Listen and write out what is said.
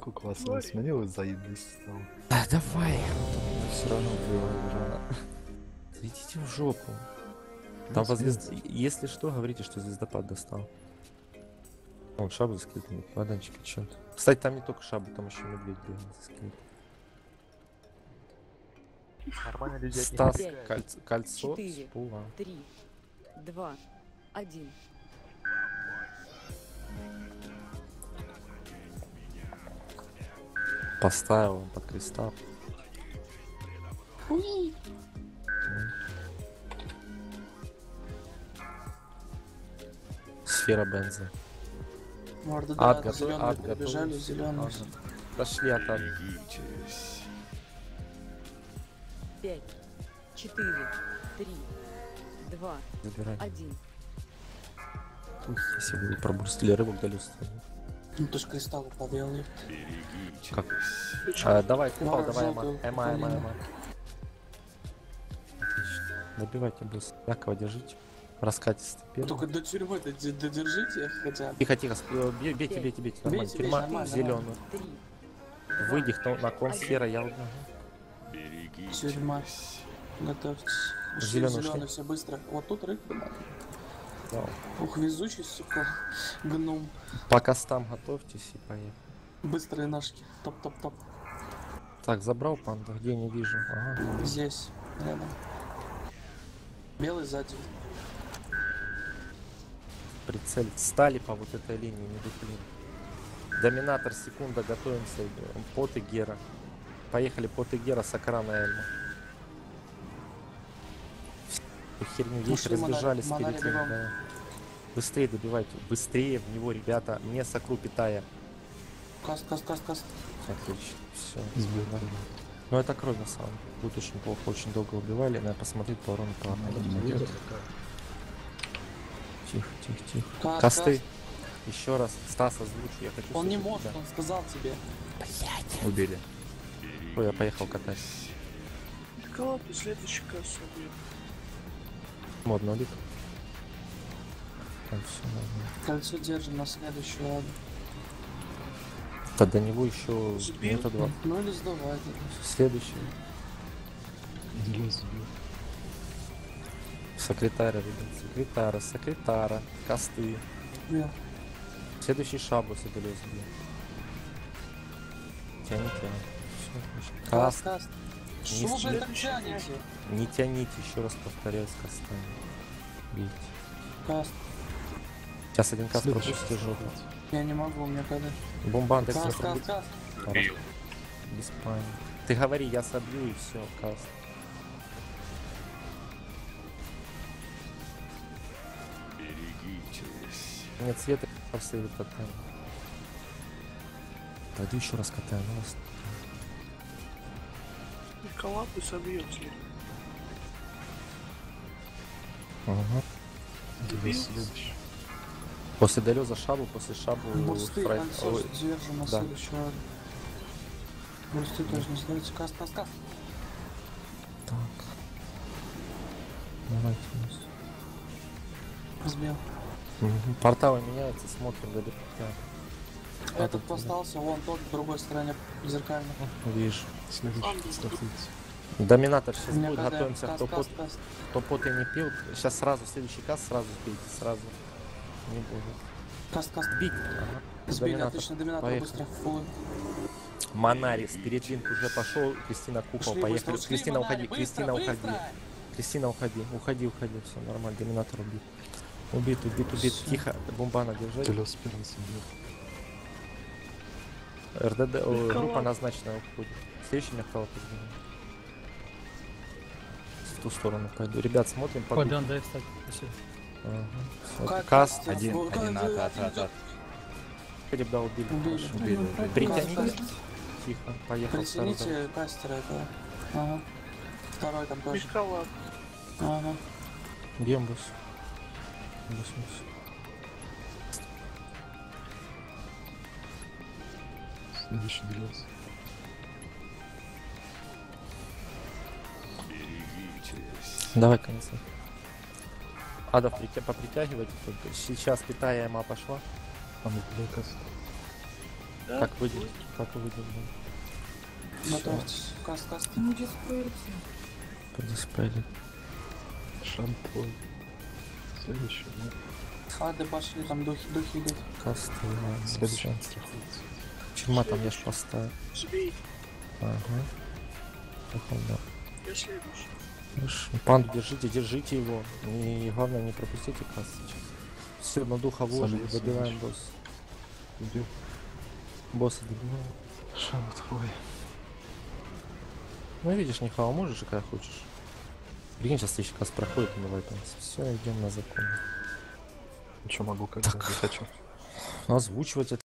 Сколько классно сменилось, заебись стал. Да давай. Все равно убиваю рано. Идите в жопу. Там по звезд- Если что, говорите, что звездопад достал. Вон шабу скрытый, поданчики, чё -то. Кстати, там не только шабу, там еще медведь бегает скрыт. Нормально люди Стас, убегают. кольц- кольцо, Четыре. спула. Три, два, один. Поставил под кристалл. Сфера бенза. Морда, Ад да, готов- зеленые ад перебежали, готов. зеленые. Пошли от ада. Пять, четыре, три, два, Забирай. один. Ух, если бы вы пробурстили рыбу к долю Ну ты ж кристалл упал. Как? А, давай, купал, давай, эма. Эма, эма, эма. Добивайте быстро. Мягкого держите. Раскатистый Ну, первый. Только до тюрьмы додержите хотя бы. Тихо, тихо, э, бей- бейте, бейте, бейте. Нормально. Бейте, бейте, Тюрьма нормально, зеленую. Выйди кто на кон сфера, я одна. Тюрьма. Готовьтесь. Ушли. все быстро. Вот тут рыбка надо. Да. Ух, везучий, сука. Гном. По костам готовьтесь и поехали. Быстрые ножки. Топ-топ-топ. Так, забрал панду, где не вижу. Ага. Здесь. Рядом. Белый сзади. Прицель. Стали по вот этой линии, не дуплин. Доминатор, секунда, готовимся. Пот и Гера. Поехали, Пот и Гера, Сакара на Эльму. Всю Херню есть, Монари- разбежались Монари перед тем, да. Быстрее добивайте, быстрее в него, ребята. Не Сакру питая. Каст, каст, каст, каст. Отлично, все. Сбил. Ну это кровь на самом деле. Будет очень плохо, очень долго убивали. Надо посмотреть по урону по. Тихо, тихо, тихо. Каст, Косты. каст. Еще раз. Стас озвучу, я хочу Он не может, тебя. он сказал тебе. Убили. Ой, я поехал катать. Так ладно, следующий кассу будет. Модно лик. Там все нормально. Кольцо держим на следующую ладно. Да до него еще Сбил. минута два. Ну или сдавай. Следующий. Секретаря, ребят. Секретара, секретара. Косты. Бил. Следующий шабу соберет сбил. Тяни, тяни. Каст, Каст. Что вы тянете? Не тяните, еще раз повторяю, с костами. Бейте. Каст. Сейчас один каст Следующий. пропусти жопу. Я не могу, у меня когда. Бомбан, так Каст, каст, каст. Без пани. Ты говори, я собью и все, каст. Нет света, просто идет тотем. Пойду еще раз катаю, ну вас. Николапы собьете. Ага. Следующий. После Делеза шабу, после шабу Бурсты, фрай- ой, держим на да. Бурсты тоже не сдаются. Каст, каст, каст. Так. Давайте. Мис. Сбил. Мгм. Порталы меняются, смотрим до А Этот тут, остался, вон тот, в другой стороне зеркально. Вижу. Доминатор сейчас будет, готовимся, каст, кто пот, каст, каст. кто поты не пил. Сейчас сразу, следующий каст сразу сбейте, сразу. Не будет. Каст, каст. Бить. Ага. Сбили, Доминатор. отлично, доминатор Поехали. быстро. Фулы. Монарис, перед линк уже пошел, Кристина Купол, Ушли поехали. быстро, Кристина, Монари, уходи, быстро, Кристина, уходи. быстро! Кристина, уходи, уходи, уходи, все нормально, доминатор убит. Убит, убит, убит, Всё. тихо, бомбана держи. Телес первый сбил. РДД, о, группа назначена уходит. Следующий изменим. В ту сторону пойду. Ребят, смотрим по Ой. Дан, дай встать. Спасибо. Всё, Как Каст? Один, один ад, ад, один ад, ад. Да, убили. Убили. Убили. Притяните. Тихо, поехал. Притяните кастера этого. Ага. Второй там тоже. Николап. Ага. Бьем босс. Босс. Следующий делец. Давай, конец. Адов притя... попритягивайте только. Сейчас питаемая пошла. А ну куда каст? Да, Как выделить? Как выделить? Готовьтесь. Каст, каст. Ну, диспелься. Подиспелить. Шампунь. Следующий, ну, Ады пошли, там духи, духи идут. Касты. следующий страхуется. Чума там я ж поставил. Ага. Хорошо. Панду держите, держите его. И главное не пропустите касс сейчас. Все, на духа вложили, добиваем босс. Убил. Босса добиваем. Шам твой. Ну видишь, Нихао, можешь, когда хочешь. Прикинь, сейчас еще касс проходит, и давай там. Все, идем на закон. Ничего могу, когда не хочу. Озвучивать это.